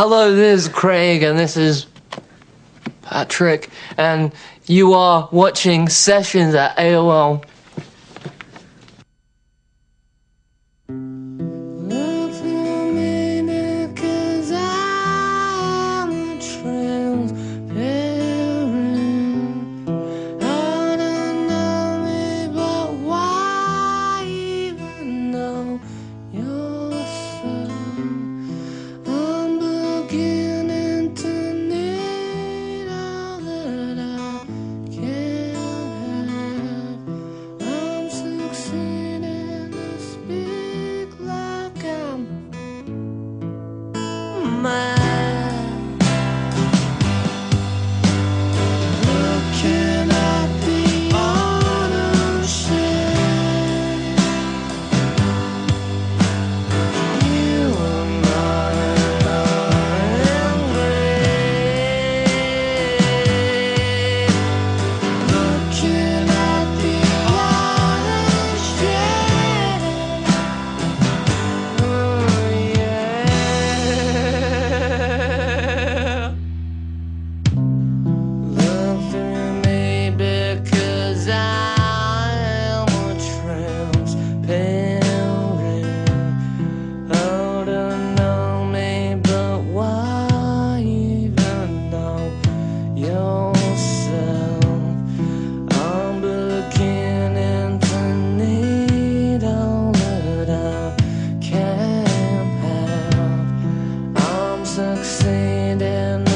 Hello, this is Craig, and this is Patrick, and you are watching Sessions at AOL. sand and